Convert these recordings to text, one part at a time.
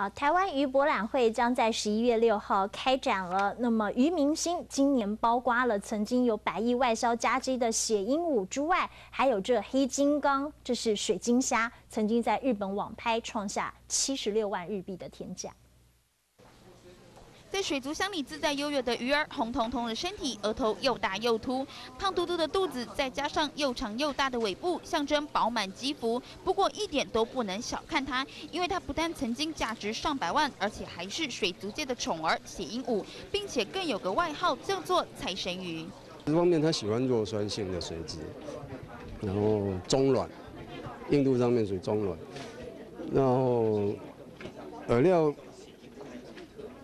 好，台湾鱼博览会将在十一月六号开展了。那么鱼明星今年包括了曾经有百亿外销佳绩的血鹦鹉之外，还有这黑金刚，这是水晶虾，曾经在日本网拍创下七十六万日币的天价。在水族箱里自在优越的鱼儿，红彤彤的身体，额头又大又凸，胖嘟嘟的肚子，再加上又长又大的尾部，象征饱满肌肤。不过一点都不能小看它，因为它不但曾经价值上百万，而且还是水族界的宠儿——血鹦鹉，并且更有个外号叫做“财神鱼”。这方面它喜欢弱酸性的水质，然后中软，硬度上面属于中软，然后饵料。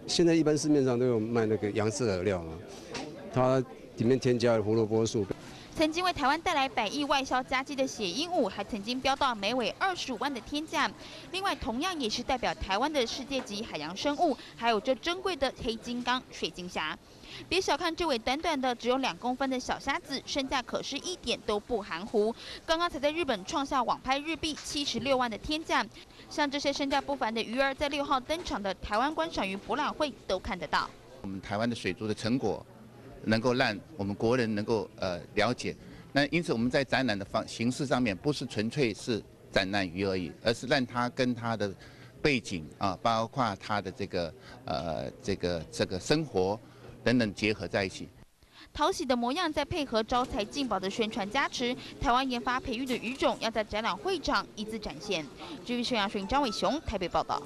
现在一般市面上都有卖那个洋式饵料嘛，它里面添加了胡萝卜素。曾经为台湾带来百亿外销佳绩的血鹦鹉，还曾经飙到每尾二十五万的天价。另外，同样也是代表台湾的世界级海洋生物，还有这珍贵的黑金刚水晶虾。别小看这尾短短的只有两公分的小虾子，身价可是一点都不含糊。刚刚才在日本创下网拍日币七十六万的天价，像这些身价不凡的鱼儿，在六号登场的台湾观赏鱼博览会都看得到。我们台湾的水族的成果，能够让我们国人能够呃了解。那因此我们在展览的方形式上面，不是纯粹是展览鱼而已，而是让它跟它的背景啊，包括它的这个呃这个这个生活。等等结合在一起，讨喜的模样，再配合招财进宝的宣传加持，台湾研发培育的鱼种要在展览会上一字展现。至于沈阳水张伟雄台北报道。